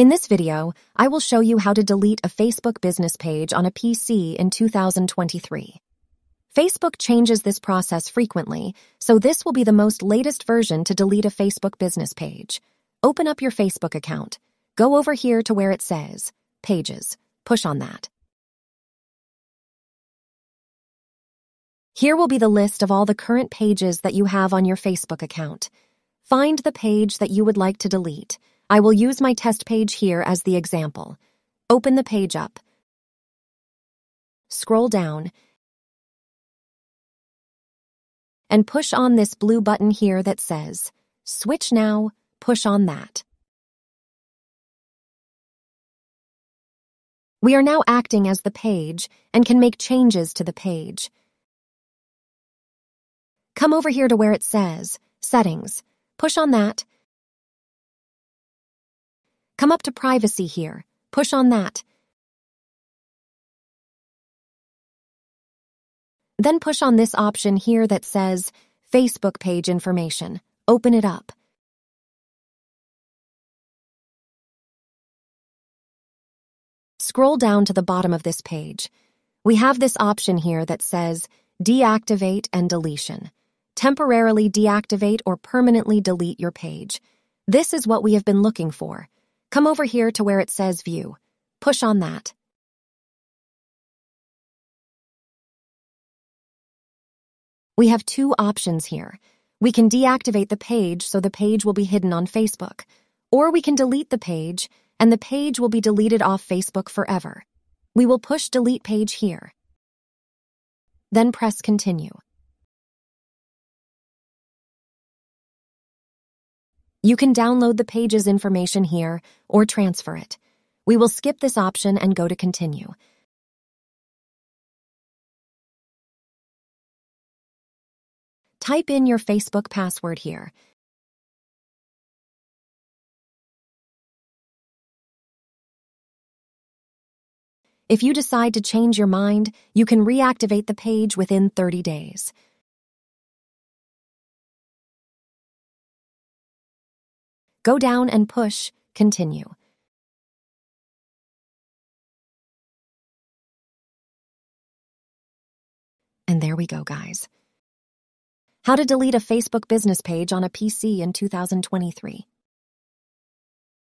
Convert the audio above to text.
In this video, I will show you how to delete a Facebook business page on a PC in 2023. Facebook changes this process frequently, so this will be the most latest version to delete a Facebook business page. Open up your Facebook account. Go over here to where it says Pages. Push on that. Here will be the list of all the current pages that you have on your Facebook account. Find the page that you would like to delete. I will use my test page here as the example. Open the page up. Scroll down and push on this blue button here that says, Switch Now, push on that. We are now acting as the page and can make changes to the page. Come over here to where it says, Settings. Push on that Come up to privacy here. Push on that. Then push on this option here that says Facebook page information. Open it up. Scroll down to the bottom of this page. We have this option here that says Deactivate and Deletion. Temporarily deactivate or permanently delete your page. This is what we have been looking for. Come over here to where it says View. Push on that. We have two options here. We can deactivate the page so the page will be hidden on Facebook, or we can delete the page and the page will be deleted off Facebook forever. We will push Delete Page here. Then press Continue. You can download the page's information here or transfer it. We will skip this option and go to Continue. Type in your Facebook password here. If you decide to change your mind, you can reactivate the page within 30 days. Go down and push Continue. And there we go, guys. How to delete a Facebook business page on a PC in 2023.